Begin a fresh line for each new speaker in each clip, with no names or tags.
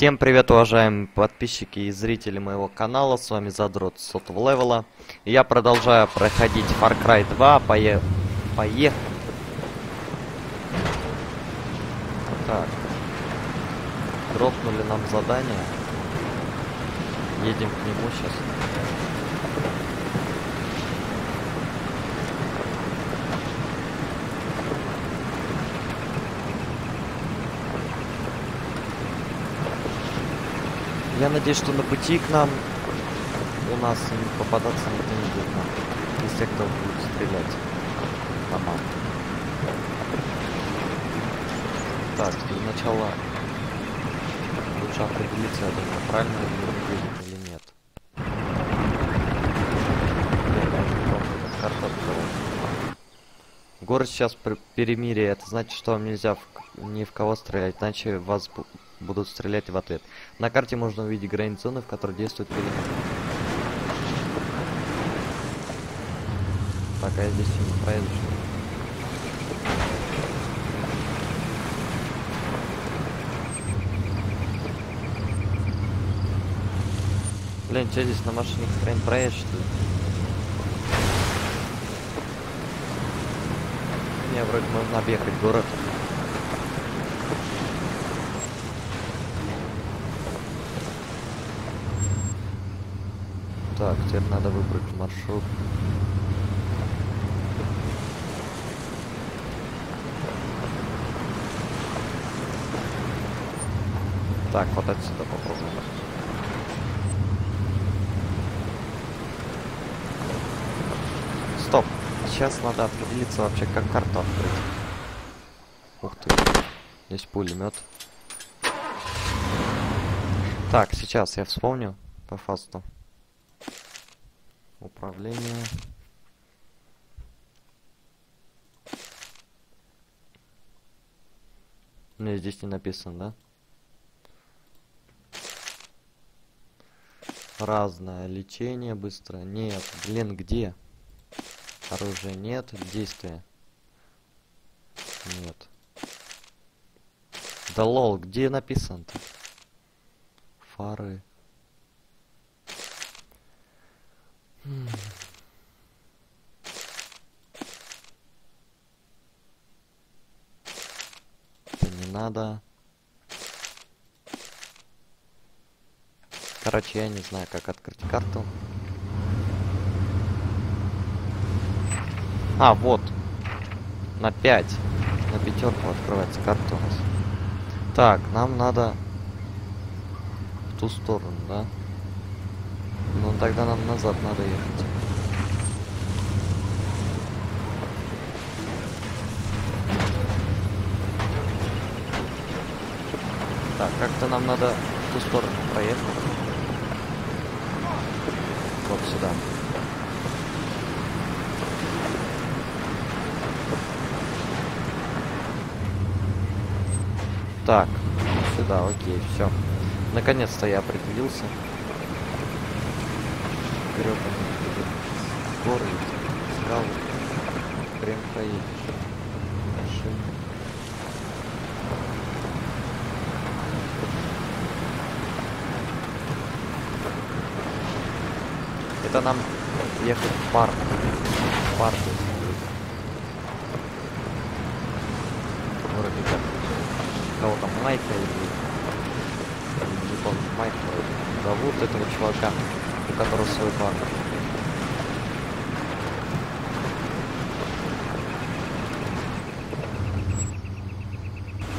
Всем привет, уважаемые подписчики и зрители моего канала, с вами Задрот сотого левела. Я продолжаю проходить Far Cry 2, пое... Поехали. Так. Дропнули нам задание. Едем к нему сейчас. Я надеюсь, что на пути к нам у нас попадаться никто не будет нам. Из тех, кто будет стрелять нам. Так, для начала лучше определиться, я думаю, правильно едем или нет. Город сейчас при перемирие, это значит, что вам нельзя в, ни в кого стрелять, иначе вас бу будут стрелять в ответ. На карте можно увидеть границы зоны, в которой действует перемирие. Пока я здесь не проеду? Блин, что здесь на машине хрен проедешь, что ли? Не, вроде можно объехать город. Так, теперь надо выбрать маршрут. Так, вот отсюда попробуем. Стоп. Сейчас надо определиться вообще, как карту открыть. Ух ты. Здесь пулемет. Так, сейчас я вспомню по фасту. Управление. Мне здесь не написано, да? Разное лечение быстро. Нет, блин, где? Оружия нет, действия. Нет. Да лол, где написано-то? Фары. Это не надо. Короче, я не знаю, как открыть карту. А, вот. На 5. На пятерку открывается карта у нас. Так, нам надо в ту сторону, да? Ну тогда нам назад надо ехать. Так, как-то нам надо в ту сторону проехать. Вот сюда. Так, сюда, окей, все. Наконец-то я определился. Вперед горы, скалы. Прям проедешь. Машина. Это нам ехать в парк. В парк. Вроде как кого там Майка или не помню Майка зовут этого чувака, у которого свой парк.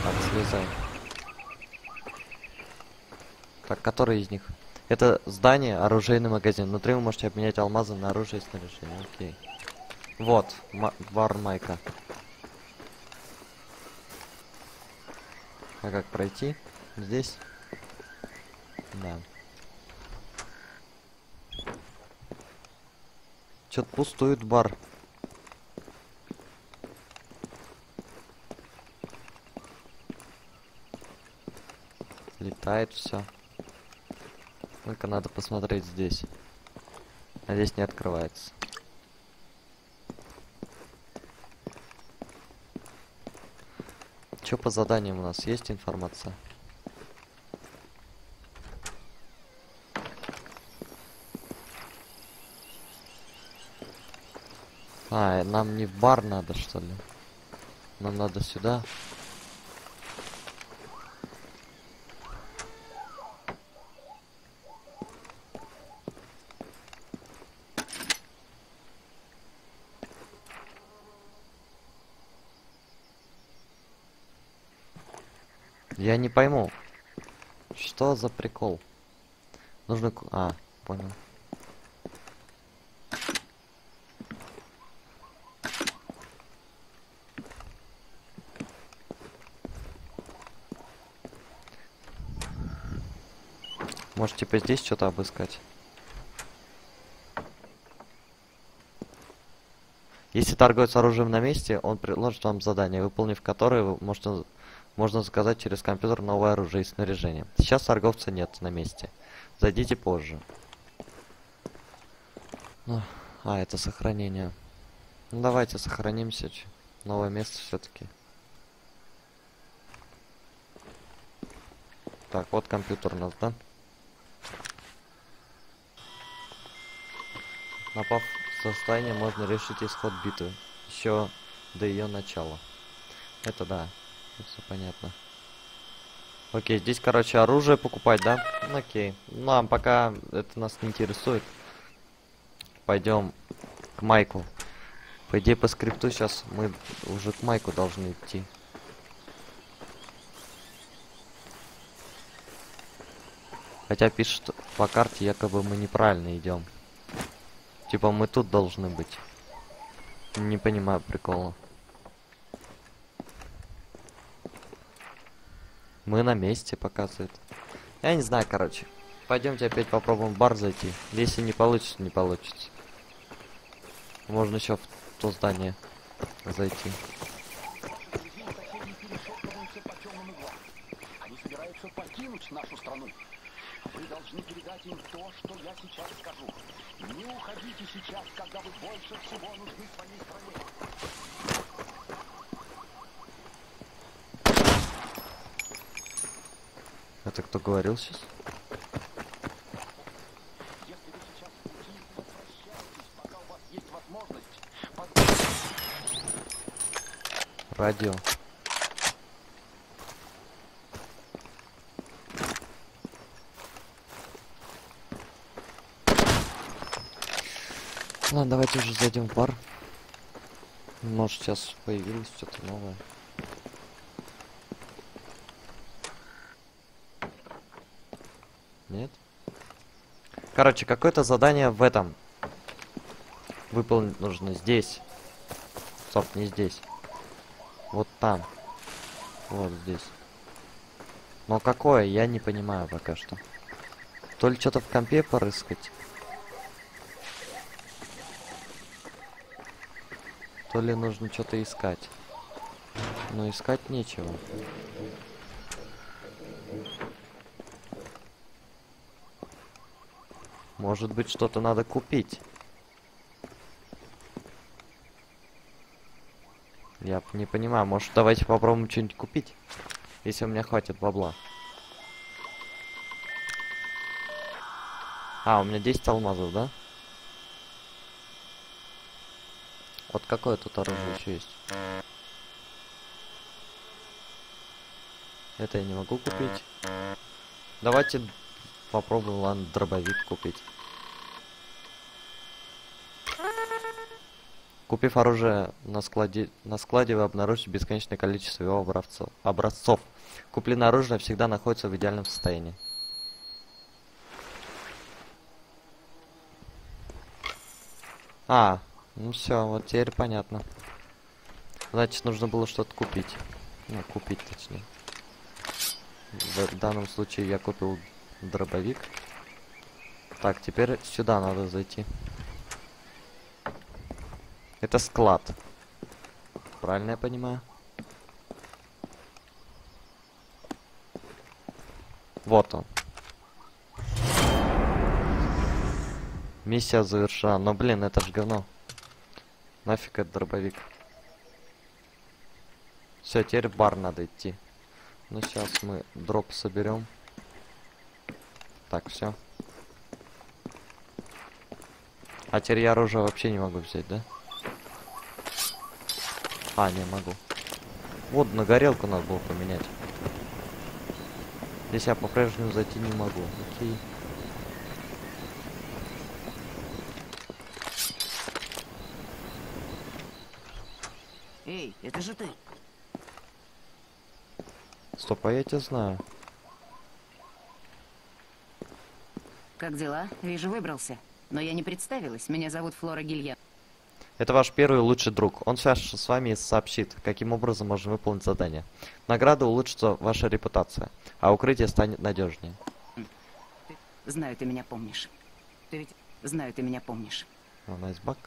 Так, слезай. Так, который из них? Это здание, оружейный магазин. Внутри вы можете обменять алмазы на оружие и снаряжение. Окей. Вот, бар Майка. А как пройти? Здесь? Да. Чё-то пустует бар. Летает все. Только надо посмотреть здесь. А здесь не открывается. Что по заданиям у нас есть информация? А, нам не в бар надо, что ли? Нам надо сюда. Я не пойму. Что за прикол? Нужно... А, понял. Может, типа здесь что-то обыскать? Если торговец оружием на месте, он предложит вам задание, выполнив которое вы можно, заказать через компьютер новое оружие и снаряжение. Сейчас торговца нет на месте. Зайдите позже. Ну, А, это сохранение. Ну давайте сохранимся. Новое место все-таки. Так, вот компьютер у нас, да? Напав в состояние, можно решить исход битвы. Еще до ее начала. Это да. Все понятно. Окей, здесь, короче, оружие покупать, да? Ну, окей. Ну, а пока это нас не интересует. Пойдем к Майку. По идее, по скрипту сейчас мы уже к Майку должны идти. Хотя пишет по карте, якобы мы неправильно идем. Типа мы тут должны быть. Не понимаю прикола. Мы на месте показывает. Я не знаю, короче. Пойдемте опять попробуем в бар зайти. Если не получится, не получится. Можно еще в то здание зайти.
Нашу страну. Вы должны передать им то, что я сейчас скажу. Не уходите сейчас, когда вы больше всего нужны своей стране.
Это кто говорил сейчас?
Если вы сейчас в пути, возвращайтесь, пока у вас есть возможность. Под-
Радио. Ладно, давайте уже зайдем в бар. Может, сейчас появилось что-то новое. Нет? Короче, какое-то задание в этом. Выполнить нужно здесь. Стоп, не здесь. Вот там. Вот здесь. Но какое, я не понимаю пока что. То ли что-то в компе порыскать. То ли нужно что-то искать. Но искать нечего. Может быть, что-то надо купить. Я не понимаю, может давайте попробуем что-нибудь купить? Если у меня хватит бабла. А, у меня 10 алмазов, да? Вот какое тут оружие еще есть? Это я не могу купить. Давайте попробуем, ладно, дробовик купить. Купив оружие на складе, на складе вы обнаружите бесконечное количество его образцов. образцов. Купленное оружие всегда находится в идеальном состоянии. А, ну все, вот теперь понятно. Значит, нужно было что-то купить. Ну, купить точнее. В данном случае я купил дробовик. Так, теперь сюда надо зайти. Это склад. Правильно я понимаю? Вот он. Миссия завершена. Но, блин, это ж говно. Нафиг этот дробовик. Все, теперь в бар надо идти. Ну, сейчас мы дроп соберем. Так, все. А теперь я оружие вообще не могу взять, да? А, не могу. Вот на горелку надо было поменять. Здесь я по-прежнему зайти не могу. Окей.
Эй, это же ты.
Стоп, а я тебя знаю.
Как дела? Вижу, выбрался. Но я не представилась. Меня зовут Флора Гилья.
Это ваш первый лучший друг. Он свяжется с вами и сообщит, каким образом можно выполнить задание. Награда улучшится ваша репутация, а укрытие станет надежнее.
Знаю, ты меня помнишь. Ты ведь... Знаю, ты меня помнишь.
О, найсбак.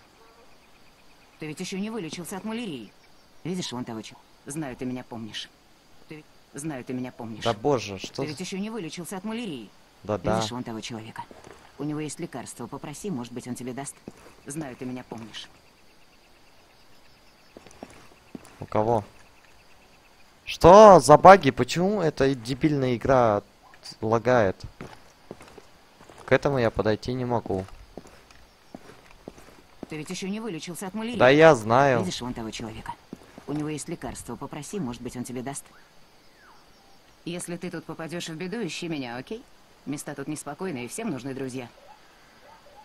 Ты ведь еще не вылечился от малярии. Видишь вон того чего? Знаю, ты меня помнишь. Знаю, ты меня помнишь.
Да боже, что...
Ты ведь еще не вылечился от малярии.
Да-да.
Видишь вон того человека? У него есть лекарство. Попроси, может быть, он тебе даст. Знаю, ты меня помнишь.
У кого? Что за баги? Почему эта дебильная игра лагает? К этому я подойти не могу.
Ты ведь еще не вылечился от малярии.
Да я знаю.
Видишь вон того человека? У него есть лекарство. Попроси, может быть, он тебе даст. Если ты тут попадешь в беду, ищи меня, окей? Места тут неспокойные, всем нужны друзья.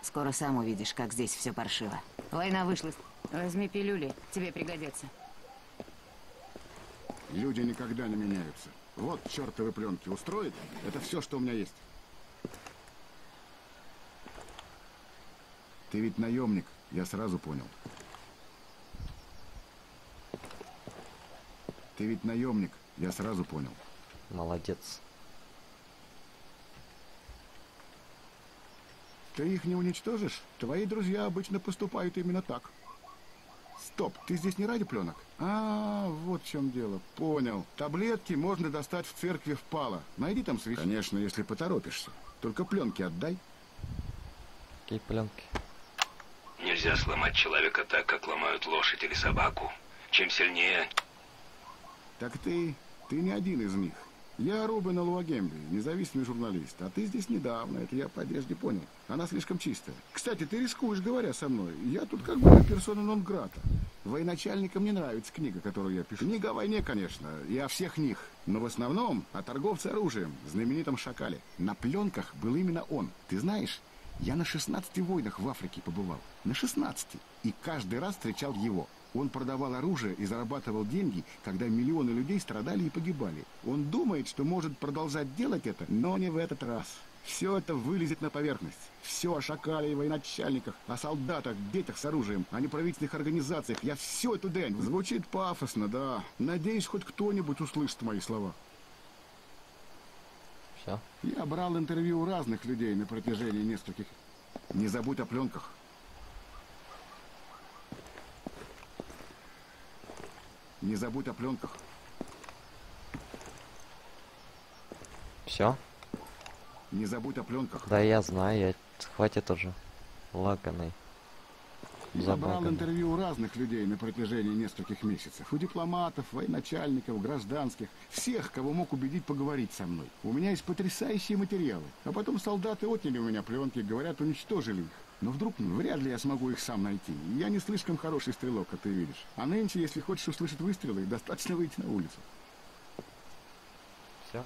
Скоро сам увидишь, как здесь все паршиво. Война вышла. Возьми пилюли, тебе пригодятся.
Люди никогда не меняются. Вот чертовы пленки устроит. Это все, что у меня есть. Ты ведь наемник, я сразу понял. Ты ведь наемник, я сразу понял.
Молодец.
Ты их не уничтожишь? Твои друзья обычно поступают именно так. Стоп, ты здесь не ради пленок? А, вот в чем дело. Понял. Таблетки можно достать в церкви в Пало. Найди там свечи. Конечно, если поторопишься. Только пленки отдай.
Какие пленки?
Нельзя сломать человека так, как ломают лошадь или собаку. Чем сильнее...
Так ты... ты не один из них. Я Рубен Алуагемби, независимый журналист. А ты здесь недавно, это я по одежде понял. Она слишком чистая. Кстати, ты рискуешь, говоря со мной. Я тут как бы персона нон грата. Военачальникам не нравится книга, которую я пишу. Книга о войне, конечно, и о всех них. Но в основном о торговце оружием, знаменитом Шакале. На пленках был именно он. Ты знаешь, я на 16 войнах в Африке побывал. На 16. И каждый раз встречал его. Он продавал оружие и зарабатывал деньги, когда миллионы людей страдали и погибали. Он думает, что может продолжать делать это, но не в этот раз. Все это вылезет на поверхность. Все о шакале и военачальниках, о солдатах, детях с оружием, о неправительственных организациях. Я всю эту день. Звучит пафосно, да. Надеюсь, хоть кто-нибудь услышит мои слова.
Все.
Я брал интервью у разных людей на протяжении нескольких... Не забудь о пленках. Не забудь о пленках.
Все?
Не забудь о пленках.
Да я знаю, я... хватит уже. Лаганый.
Я брал интервью у разных людей на протяжении нескольких месяцев. У дипломатов, военачальников, гражданских. Всех, кого мог убедить поговорить со мной. У меня есть потрясающие материалы. А потом солдаты отняли у меня пленки, говорят, уничтожили их. Но вдруг вряд ли я смогу их сам найти. Я не слишком хороший стрелок, как ты видишь. А нынче, если хочешь услышать выстрелы, достаточно выйти на улицу.
Все?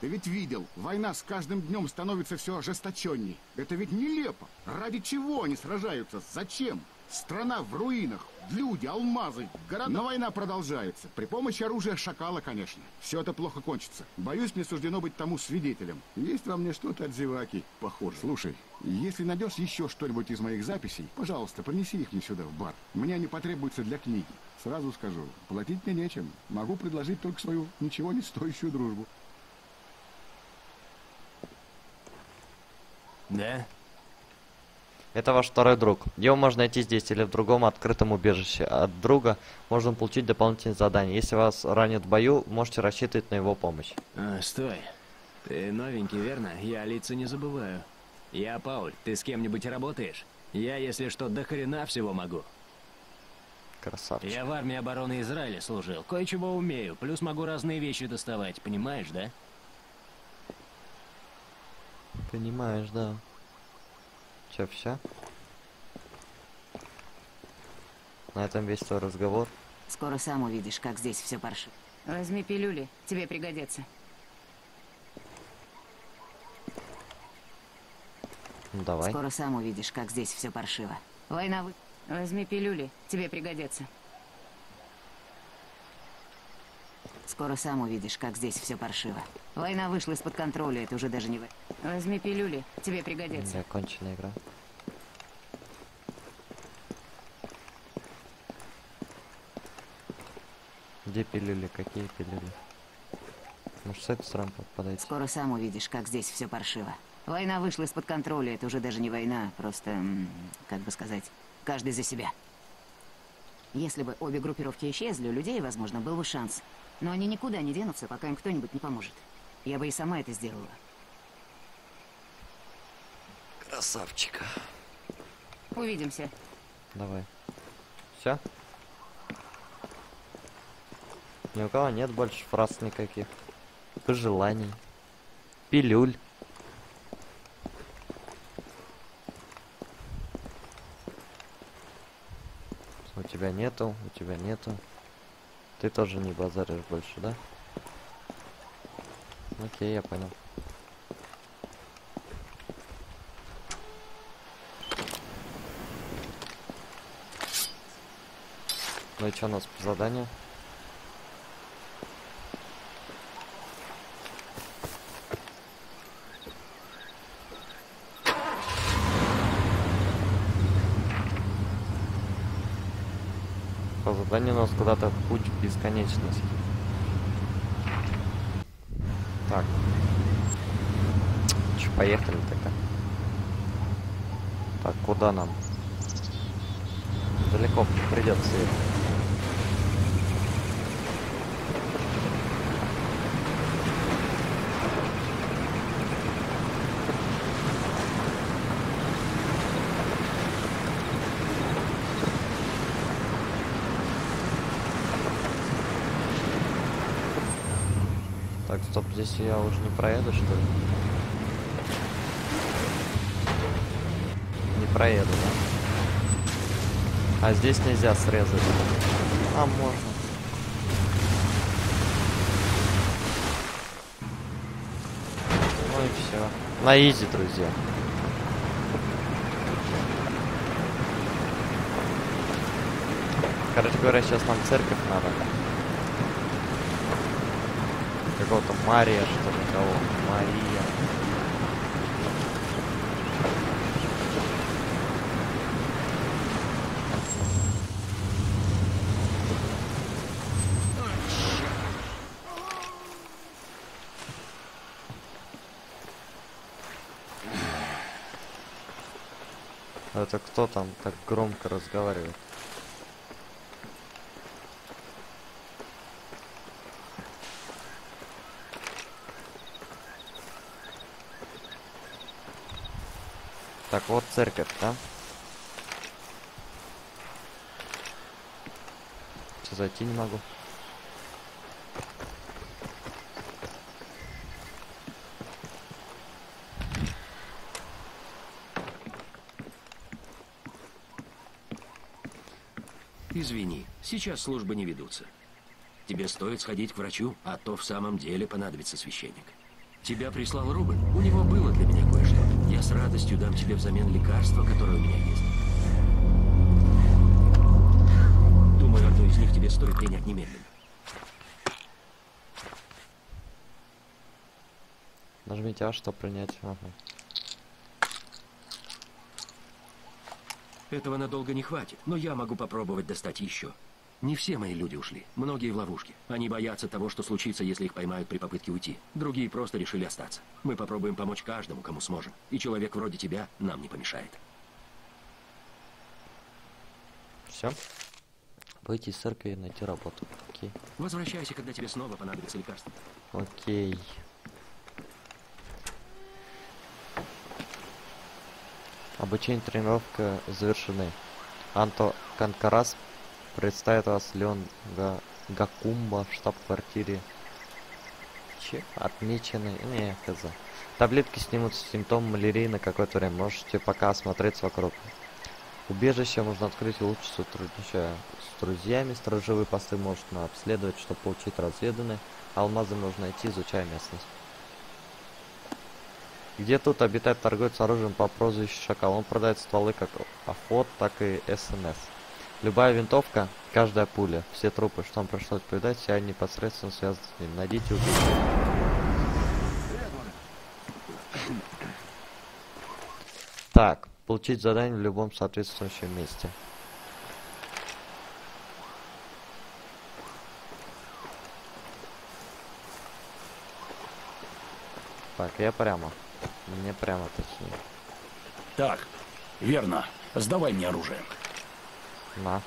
Ты ведь видел, война с каждым днем становится все ожесточенней. Это ведь нелепо. Ради чего они сражаются? Зачем? Страна в руинах, люди, алмазы, города. Но война продолжается. При помощи оружия шакала, конечно. Все это плохо кончится. Боюсь, мне суждено быть тому свидетелем. Есть во мне что-то от зеваки. Похоже. Слушай, если найдешь еще что-нибудь из моих записей, пожалуйста, принеси их мне сюда, в бар. Мне они потребуются для книги. Сразу скажу, платить мне нечем. Могу предложить только свою ничего не стоящую дружбу.
Да?
Это ваш второй друг. Его можно найти здесь или в другом открытом убежище. От друга можно получить дополнительные задания. Если вас ранят в бою, можете рассчитывать на его помощь.
А, стой. Ты новенький, верно? Я лица не забываю. Я Пауль. Ты с кем-нибудь работаешь? Я, если что, до хрена всего могу.
Красавчик.
Я в армии обороны Израиля служил. Кое-чего умею. Плюс могу разные вещи доставать. Понимаешь, да?
Понимаешь, да. Че, все? На этом весь твой разговор.
Скоро сам увидишь, как здесь все паршиво. Возьми пилюли, тебе пригодятся.
Ну, давай.
Скоро сам увидишь, как здесь все паршиво. Война вы... Возьми пилюли, тебе пригодятся. Скоро сам увидишь, как здесь все паршиво. Война вышла из-под контроля, это уже даже не вы. Возьми пилюли, тебе пригодятся.
Я конченая игра. Где пилюли? Какие пилюли? Может, с этой стороны подойти?
Скоро сам увидишь, как здесь все паршиво. Война вышла из-под контроля, это уже даже не война, просто, м, как бы сказать, каждый за себя. Если бы обе группировки исчезли, у людей, возможно, был бы шанс. Но они никуда не денутся, пока им кто-нибудь не поможет. Я бы и сама это сделала.
Красавчика.
Увидимся.
Давай. Все? Ни у кого нет больше фраз никаких. Пожеланий. Пилюль. У тебя нету, у тебя нету. Ты тоже не базаришь больше, да? Окей, я понял. Ну и что у нас по заданию? У нас куда-то путь в бесконечность. Так. Че, поехали тогда? Так, куда нам? Далеко придется ехать. Так, стоп, здесь я уже не проеду, что ли? Не проеду, да? А здесь нельзя срезать. А, можно. Ну и все. На изи, друзья. Короче говоря, сейчас нам церковь надо. Какого-то Мария, что ли, кого? Мария. Это кто там так громко разговаривает? Вот церковь, да? Зайти не могу?
Извини, сейчас службы не ведутся. Тебе стоит сходить к врачу, а то в самом деле понадобится священник. Тебя прислал Рубен. У него было для меня. Я с радостью дам тебе взамен лекарства, которое у меня есть. Думаю, одно из них тебе стоит принять немедленно.
Нажмите А, что принять. Ага.
Этого надолго не хватит, но я могу попробовать достать еще. Не все мои люди ушли. Многие в ловушке. Они боятся того, что случится, если их поймают при попытке уйти. Другие просто решили остаться. Мы попробуем помочь каждому, кому сможем. И человек вроде тебя нам не помешает.
Все. Выйти из церкви и найти работу. Окей.
Возвращайся, когда тебе снова понадобится лекарство.
Окей. Обучение тренировка завершены. Анто Канкарас представит вас Леон Га... Гакумба в штаб-квартире. Че? Отмечены. Не, хз. Таблетки снимут симптомы малярии на какое-то время. Можете пока осмотреться вокруг. Убежище можно открыть лучше сотрудничая с друзьями. Сторожевые посты можно обследовать, чтобы получить разведанные. Алмазы можно найти, изучая местность. Где тут обитает торговец оружием по прозвищу Шакал? Он продает стволы как Афот, так и СНС. Любая винтовка, каждая пуля, все трупы, что вам пришлось повидать, все они непосредственно связаны с ним. Найдите убийцу. Так, получить задание в любом соответствующем месте. Так, я прямо. Мне прямо точнее.
Так, верно. Сдавай мне оружие.
На.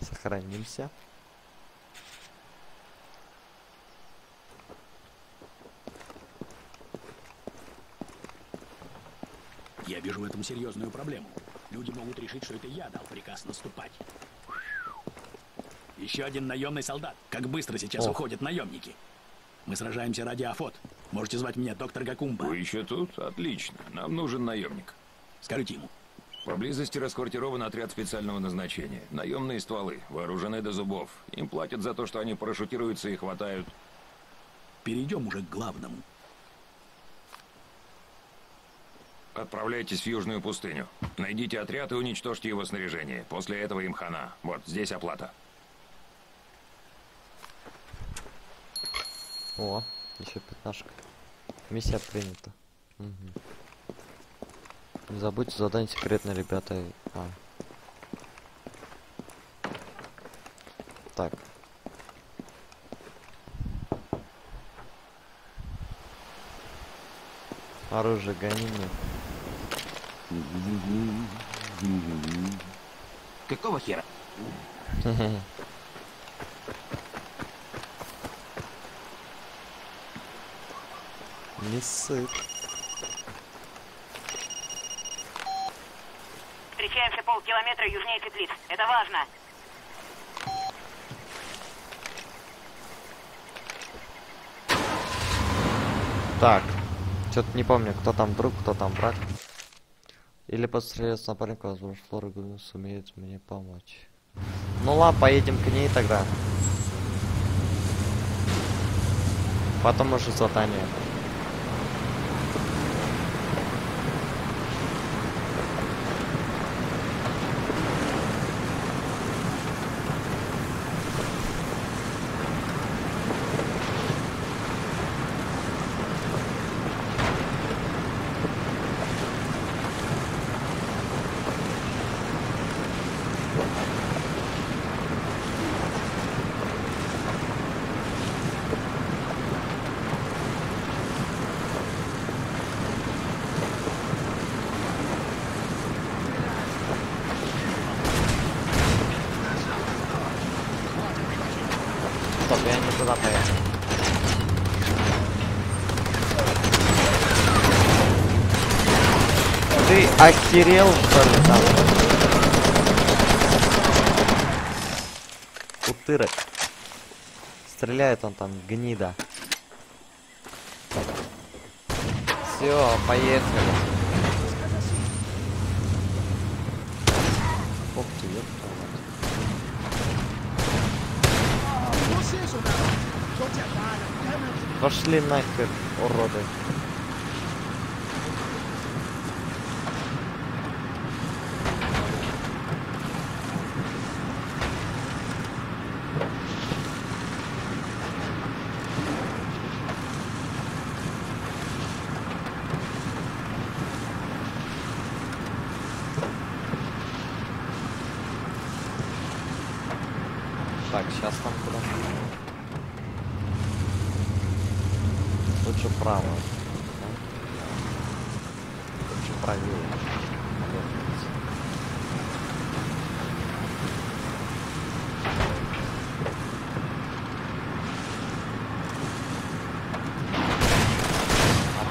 Сохранимся.
Я вижу в этом серьезную проблему. Люди могут решить, что это я дал приказ наступать. Еще один наемный солдат. Как быстро сейчас
О.
уходят наемники. Мы сражаемся ради Афот. Можете звать меня доктор Гакумба.
Вы еще тут? Отлично. Нам нужен наемник.
Скажите ему.
Поблизости расквартирован отряд специального назначения. Наемные стволы, вооружены до зубов. Им платят за то, что они парашютируются и хватают.
Перейдем уже к главному.
Отправляйтесь в Южную пустыню. Найдите отряд и уничтожьте его снаряжение. После этого им хана. Вот, здесь оплата.
О, еще пятнашка. Миссия принята. Мгм. Не забудьте задание секретное, ребята. А. Так. Оружие гони мне.
Какого хера?
Не сыт.
Встречаемся полкилометра южнее теплиц. Это важно.
Так. Что-то не помню, кто там друг, кто там враг. Или с напарника, возможно, Флора сумеет мне помочь. Ну ладно, поедем к ней тогда. Потом уже задание. Стоп, я не туда поехал. Ты охерел, что ли, там? Утырок. Стреляет он там, гнида. Все, поехали. Ух ты, ёпта. Пошли нахер, уроды. Так, сейчас там куда? Лучше право. да? Лучше правее. Наверное.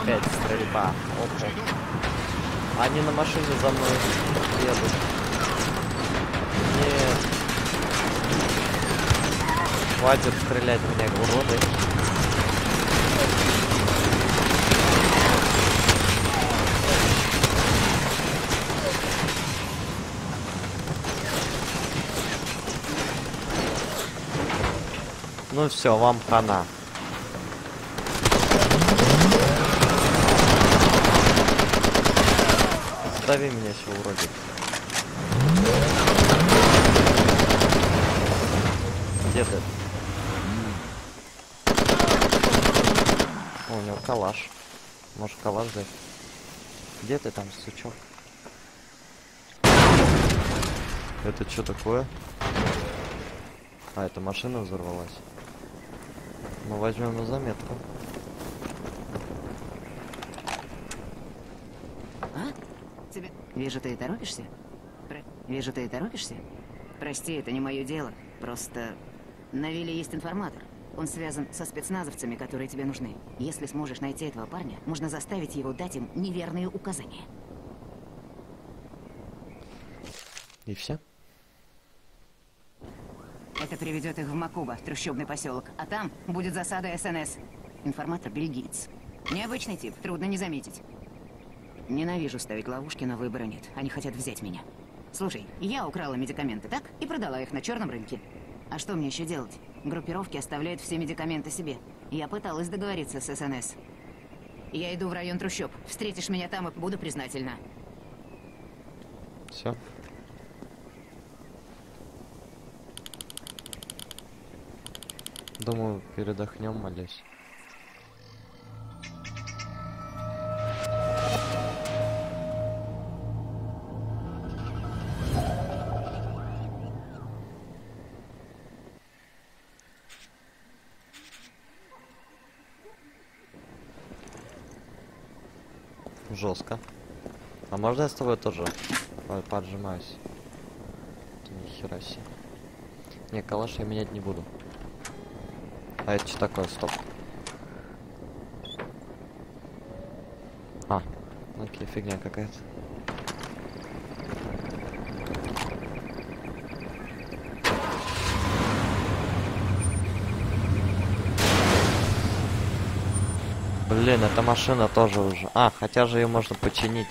Опять стрельба. Опа. Они на машине за мной едут. Нет. Хватит стрелять в меня, уроды. Ну все, вам хана. Дави меня еще уродик. Где ты? О, у него калаш. Может калаш взять? Где ты там, сучок? Это что такое? А, это машина взорвалась. Мы возьмем на заметку.
А? Тебе... Вижу, ты и торопишься? Про- Вижу, ты и торопишься? Прости, это не мое дело. Просто на вилле есть информатор. Он связан со спецназовцами, которые тебе нужны. Если сможешь найти этого парня, можно заставить его дать им неверные указания.
И все?
Это приведет их в Макуба, трущобный поселок. А там будет засада СНС. Информатор бельгиец. Необычный тип, трудно не заметить. Ненавижу ставить ловушки, но выбора нет. Они хотят взять меня. Слушай, я украла медикаменты, так? И продала их на черном рынке. А что мне еще делать? Группировки оставляют все медикаменты себе. Я пыталась договориться с СНС. Я иду в район трущоб. Встретишь меня там и буду признательна.
Все. Думаю, передохнем, молясь. Жестко. А можно я с тобой тоже по- поджимаюсь? Ты ни хера себе. Не, калаш я менять не буду. А это что такое? Стоп. А, окей, фигня какая-то. Блин, эта машина тоже уже. А, хотя же ее можно починить.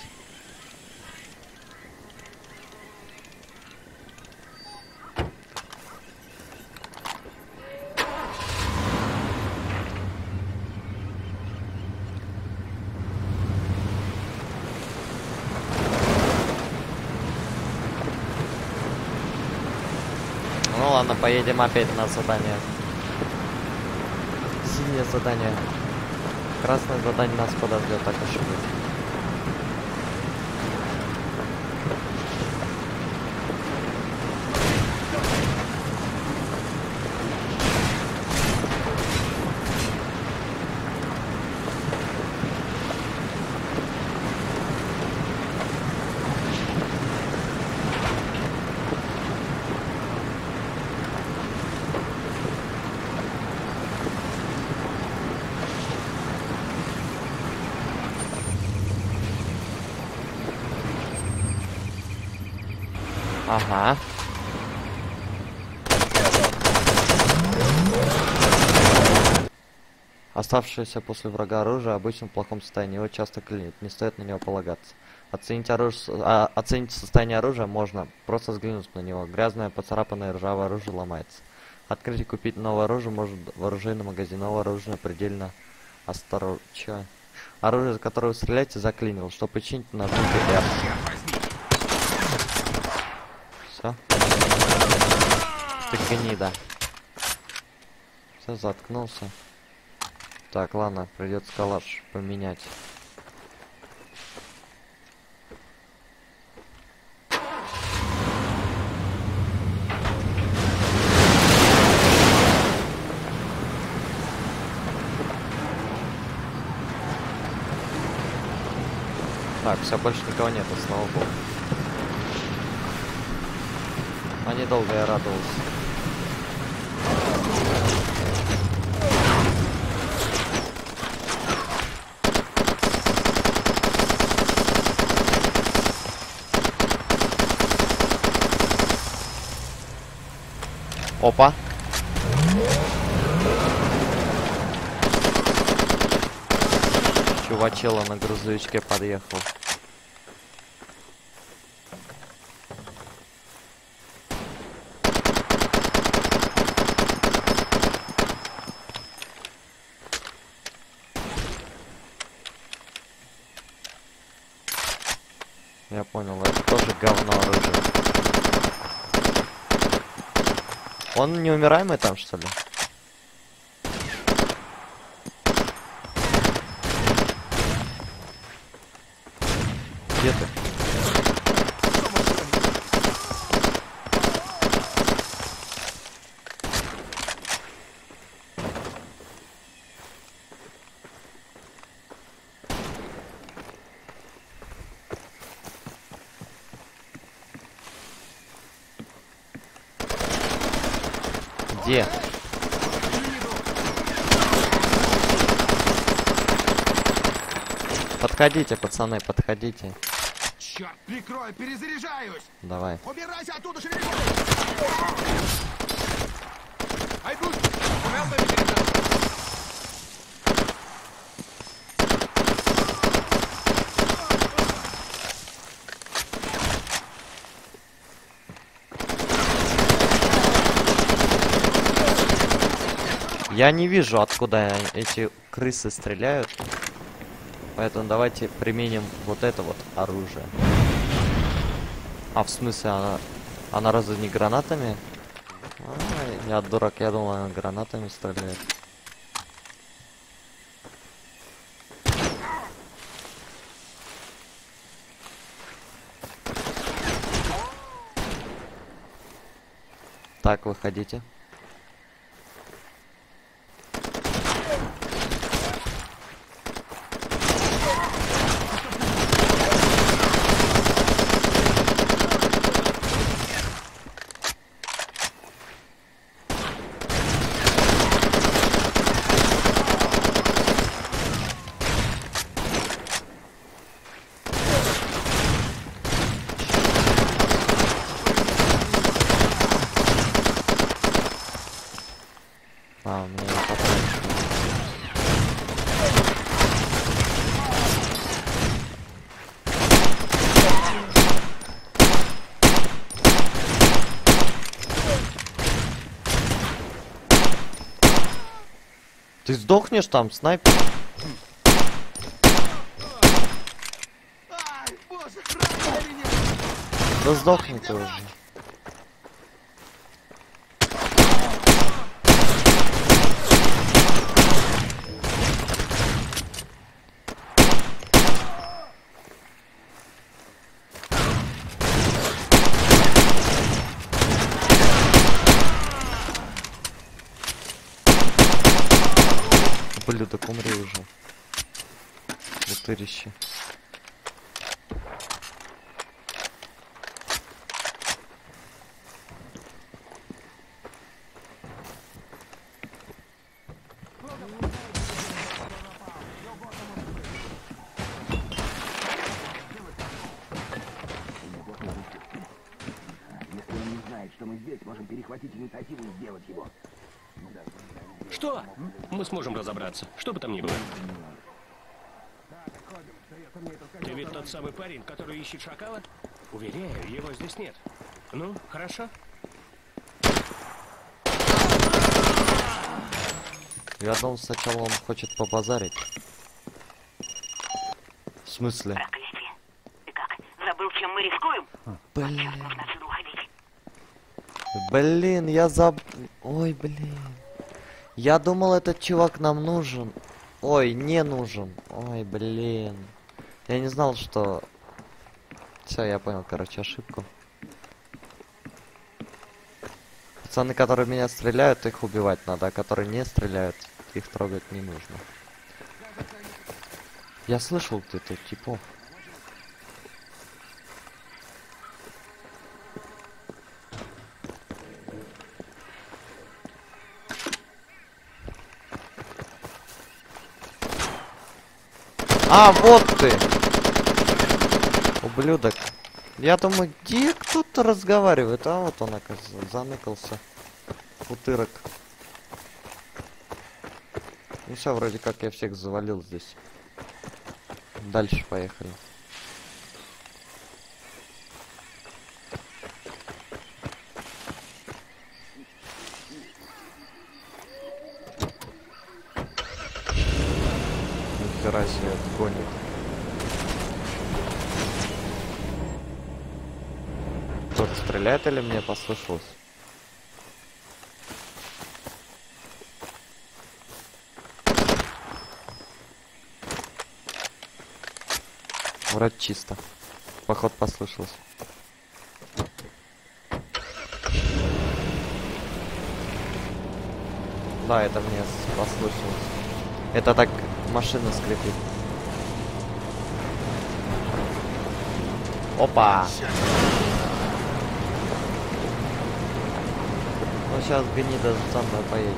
Ну поедем опять на задание. Синее задание. Красное задание нас подождет, так уж и. Ага. Оставшееся после врага оружие обычно в плохом состоянии, его часто клинит, не стоит на него полагаться. Оценить, оружие, а, оценить состояние оружия можно, просто взглянув на него. Грязное, поцарапанное ржавое оружие ломается. Открыть и купить новое оружие может в оружейном магазине. Новое оружие предельно осторожно. Оружие, за которое вы стреляете, заклинил. Чтобы починить, нажмите R. Все. Ты гнида. Все, заткнулся. Так, ладно, придется калаш поменять. Так, все, больше никого нету, слава богу. А недолго я радовался. Опа. Чувачела на грузовичке подъехал. Я понял, это тоже говно оружие. Он неумираемый там, что ли? Где ты? Где? Подходите, пацаны, подходите.
Черт, прикрой, перезаряжаюсь!
Давай.
Убирайся оттуда?
Я не вижу, откуда эти крысы стреляют. Поэтому давайте применим вот это вот оружие. А, в смысле, она... Она разве не гранатами? А, я дурак, я думал, она гранатами стреляет. Так, выходите. Сдохнешь там, снайпер? Да сдохни ты уже. Ублюдок, умри уже. Бутырище.
Если он не знает, что мы здесь, можем перехватить инициативу и сделать его.
Что? Мы сможем разобраться, что бы там ни было. Ведь тот самый парень, который ищет шакала? Уверяю, его здесь нет. Ну, хорошо.
Я думал, сначала он хочет побазарить. В смысле?
Проклятие. Ты как, забыл, чем мы рискуем?
Блин.
Нужно отсюда уходить.
Блин, я заб... Ой, блин. Я думал, этот чувак нам нужен. Ой, не нужен. Ой, блин. Я не знал, что... Все, я понял, короче, ошибку. Пацаны, которые меня стреляют, их убивать надо, а которые не стреляют, их трогать не нужно. Я слышал ты тут типов. А, вот ты! Ублюдок. Я думаю, где кто-то разговаривает, а вот он, оказывается, заныкался. Утырок. Ну все, вроде как я всех завалил здесь. Дальше поехали. Нихера себе гонит. Стреляет или мне послышалось? Вроде чисто. Поход послышался. Да, это мне послышалось. Это так машина скрипит. Опа! Сейчас гнида за мной поедет.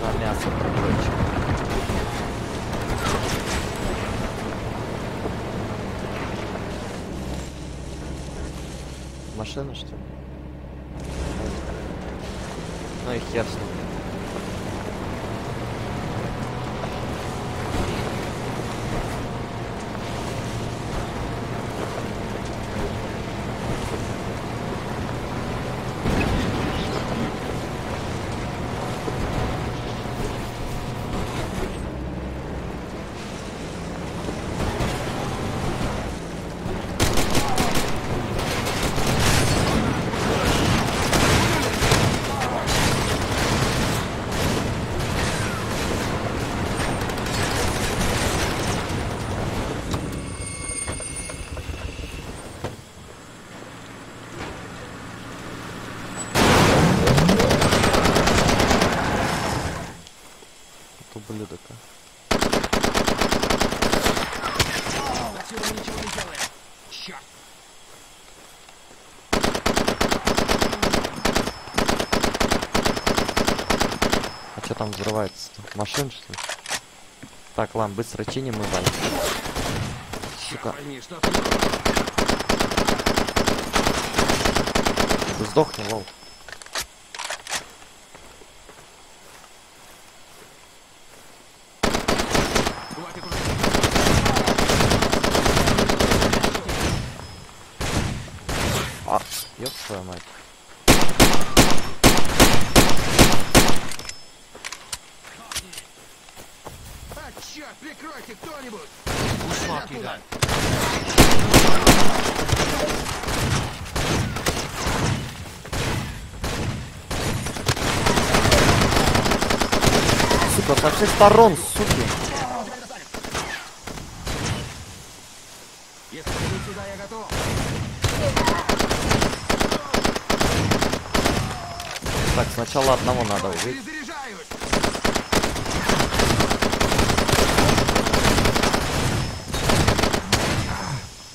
На мясо пробуйте. Машина что ли? Ну и хер с ним. Вот ублюдок, а.
Отсюда мы ничего не делаем. Черт!
А что там взрывается-то? Машин что ли? Так, ладно, быстро чиним и валим. Сука, сдохни, лол.
Хватит уже.
А, ёб твою мать.
А, черт, прикройте кто-нибудь!
Сука, со всех сторон, суки. Так, сначала одного надо убить.
Перезаряжаюсь!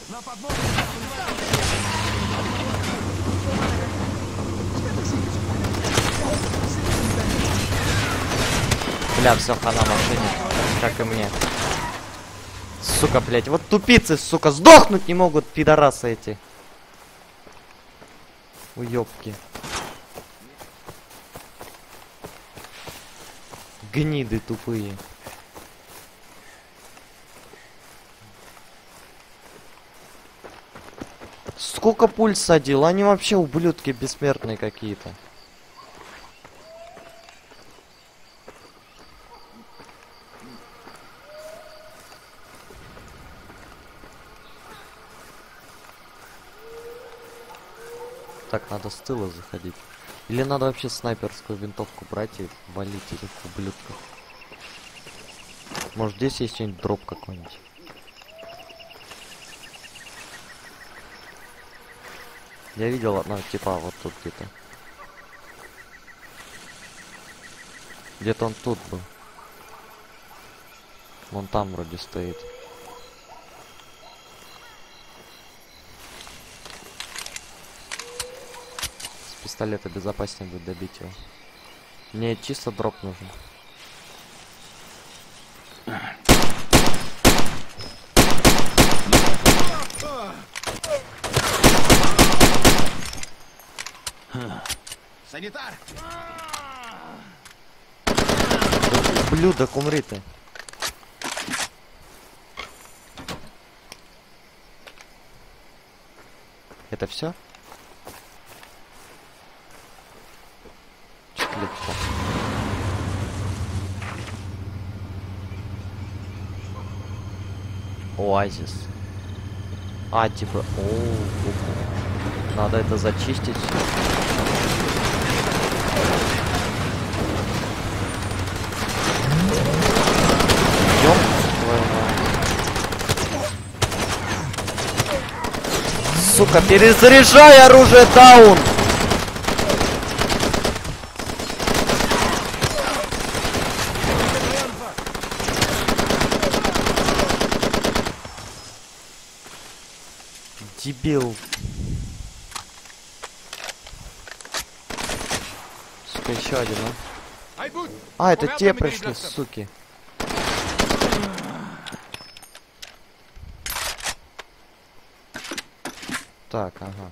На подмогу!
Бля, все, хана машине. Как и мне. Сука, блядь, вот тупицы, сука, сдохнуть не могут, пидорасы эти. Уёбки. Гниды тупые. Сколько пуль садил? Они вообще ублюдки бессмертные какие-то. Так, надо с тыла заходить. Или надо вообще снайперскую винтовку брать и валить этих ублюдков. Может здесь есть что-нибудь дроп какой-нибудь. Я видел одно, типа вот тут где-то. Где-то он тут был. Вон там вроде стоит. Пистолета безопаснее будет добить его. Мне чисто дроп нужен.
Санитар!
Блюдок, умри ты. Это все? Оазис. А, типа, о, надо это зачистить. Мать. Сука, перезаряжай оружие даун! Дебил. Сука, еще один, а? А, это те пришли, суки. Так, ага.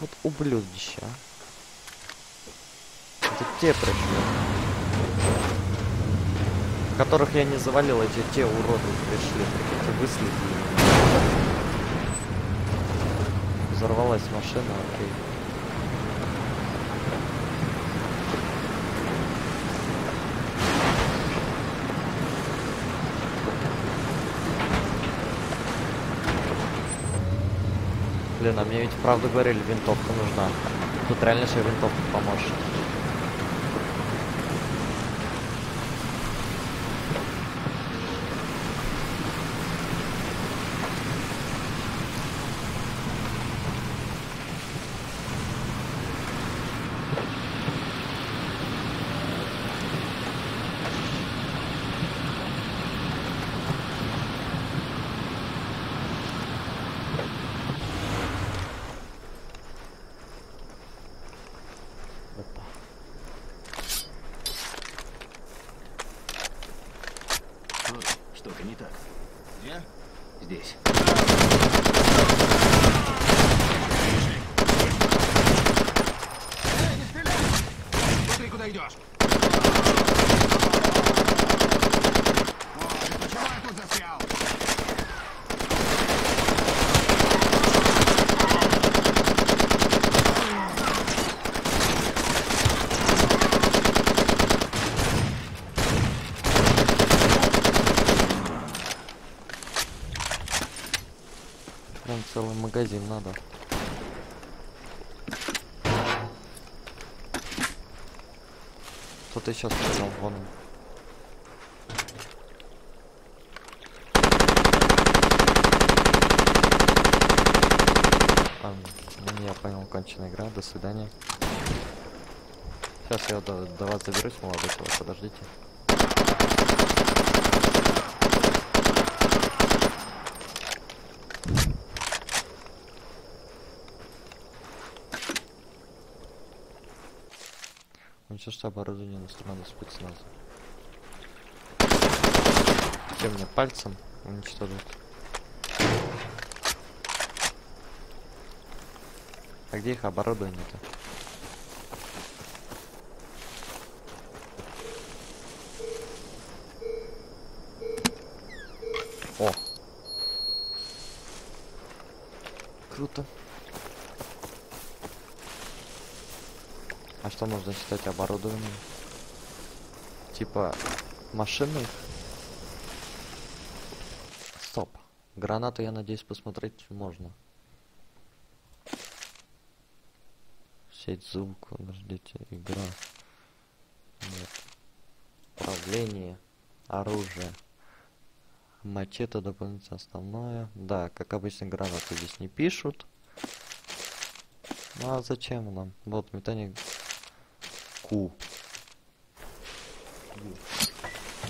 Вот ублюдища. а. Это те пришли. Которых я не завалил, эти те уроды пришли. Эти выследили. Взорвалась машина, окей. Блин, а мне ведь правда говорили, винтовка нужна. Тут реально же винтовка поможет. Опа.
Ой, Что-то не так.
Где?
Здесь.
Эй, не стреляй! Смотри, куда идешь. Ой, почему я тут застрял?
Прям целый магазин надо. Еще стрелял вон. он. А, ну, я понял, конченая игра, до свидания. Сейчас я до, до вас доберусь, молодой человек, подождите. Уничтожить оборудование на сторону спецназа. Все мне пальцем уничтожить. А где их оборудование-то? О! Круто. А что можно считать оборудованием? Типа машины? Стоп. Гранату, я надеюсь, посмотреть можно. Сеть звук, подождите, игра. Нет. Управление. Оружие. Мачете дополнительно основное. Да, как обычно, гранаты здесь не пишут. Ну а зачем нам? Вот метание куб.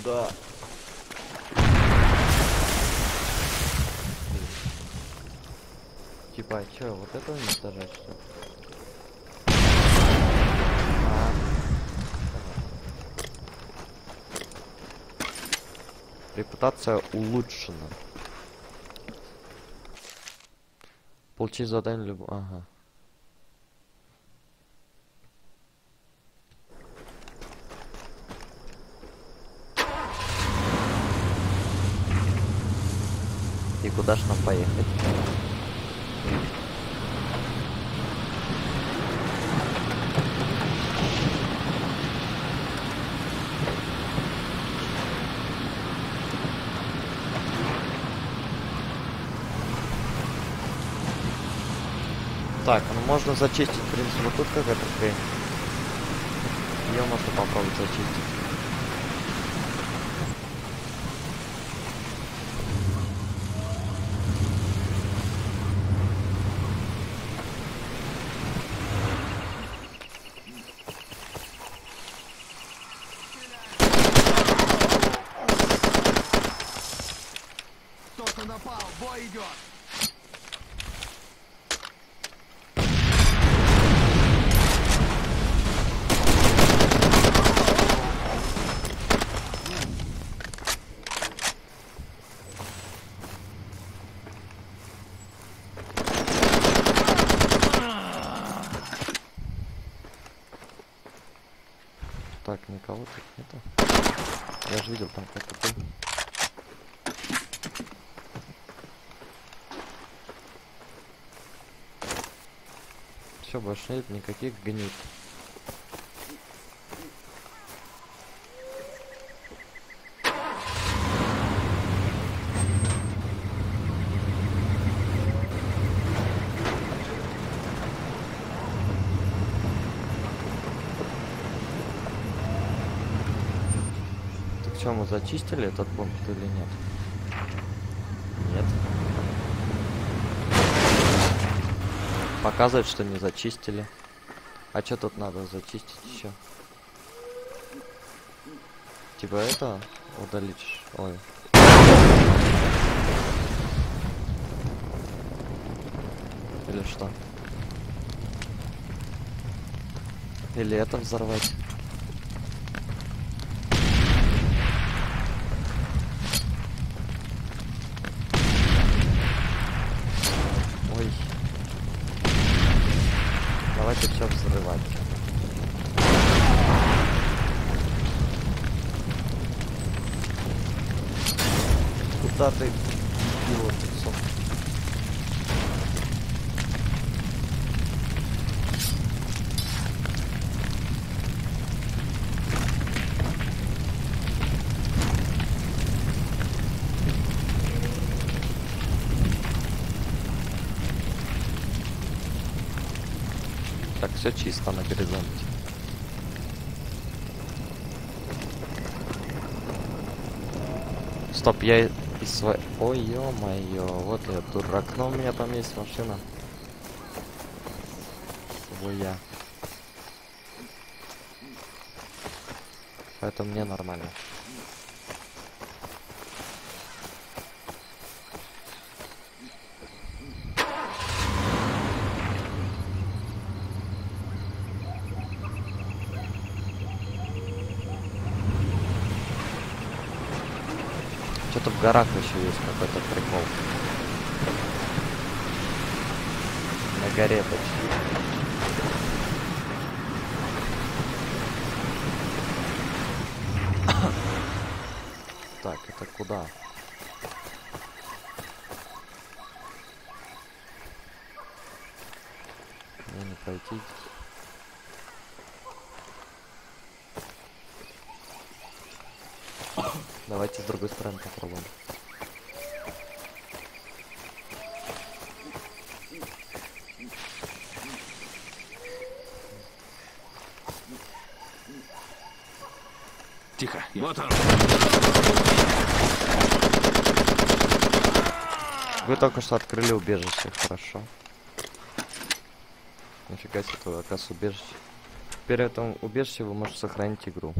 Да. Типа, а чё, вот это уничтожать, что? А, Репутация улучшена. Получить задание любого... Ага. Куда нам поехать? Так, ну можно зачистить, в принципе, вот тут какая-то хрень. Ее можно попробовать зачистить.
Кто-то напал, бой идет.
Так, никого тут нету. Я же видел там как-то был. Нет никаких гнид. Так что, мы зачистили этот пункт или? Нет. Показывает, что не зачистили. А что тут надо зачистить еще? Типа это удалить? Ой. Или что? Или это взорвать? Все чисто на горизонте. Стоп, я из своей... Ой, ё-моё, вот я дурак. Но у меня там есть машина. Своя. Поэтому мне нормально. Что-то в горах еще есть какой-то прикол. На горе почти. Так, это куда? Не пройти. Давайте с другой стороны попробуем.
Тихо. Вот он.
Вы только что открыли убежище, хорошо. Нифига себе, оказывается убежище. Теперь в этом убежище вы можете сохранить игру.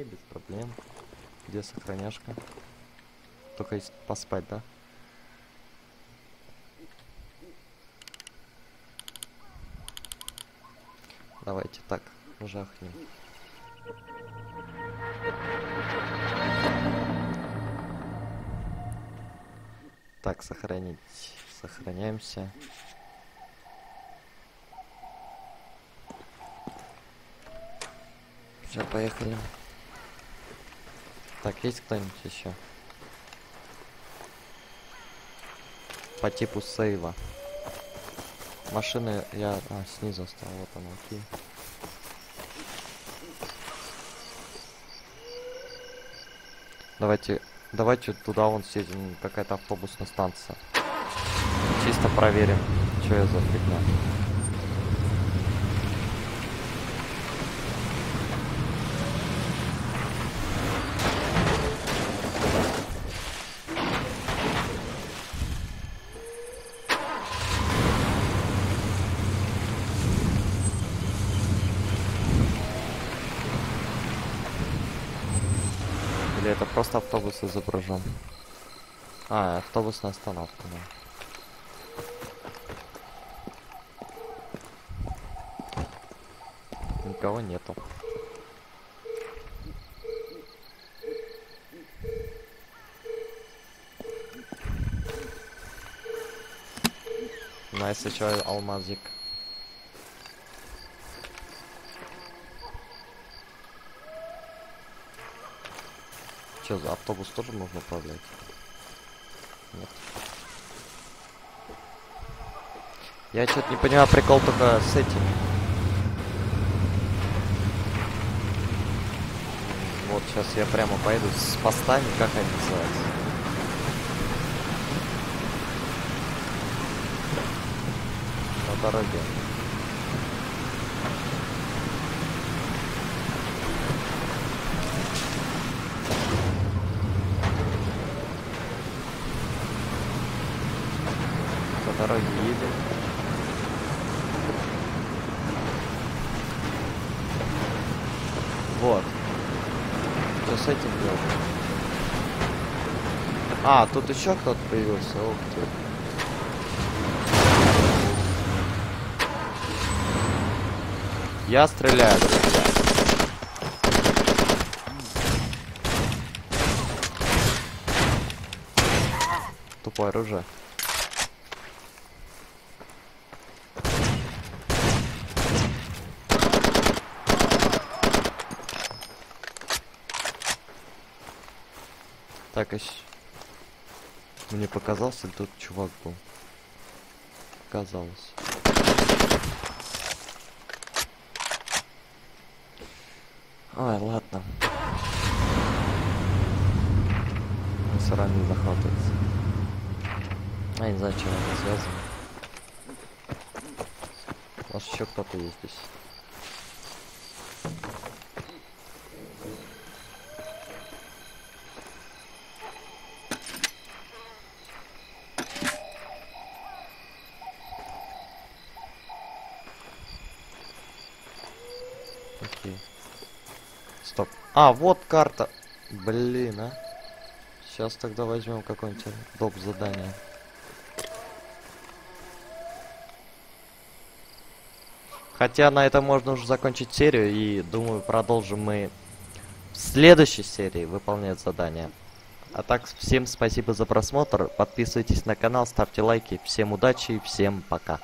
Окей, без проблем. Где сохраняшка? Только если поспать, да? Давайте так, жахнем. Так, сохранить. Сохраняемся. Все, поехали. Так, есть кто-нибудь еще? По типу сейва. Машины я а, снизу оставил, вот она, окей. Давайте, давайте туда вон съездим, какая-то автобусная станция. Чисто проверим, что я за фигня. Или это просто автобус изображен? А, автобусная остановка, да. Никого нету. Nice еще алмазик. Че, за автобус тоже можно управлять? Нет. Я что-то не понимаю, прикол только с этим. Вот сейчас я прямо поеду с постами, как они называются. На дороге. По дороге едем. Вот. Что с этим делать? А, тут еще кто-то появился. Ух ты. Я стреляю, друзья. Тупое оружие. Так, Мне показался, ли тут чувак был. Казалось. Ой, ладно. Сарами захватывается. А, не знаю, чем это связано. Может, еще кто-то есть здесь. Окей. Стоп. А, вот карта. Блин, а. Сейчас тогда возьмем какое-нибудь доп задание. Хотя на этом можно уже закончить серию и думаю продолжим мы в следующей серии выполнять задания. А так всем спасибо за просмотр, подписывайтесь на канал, ставьте лайки, всем удачи и всем пока.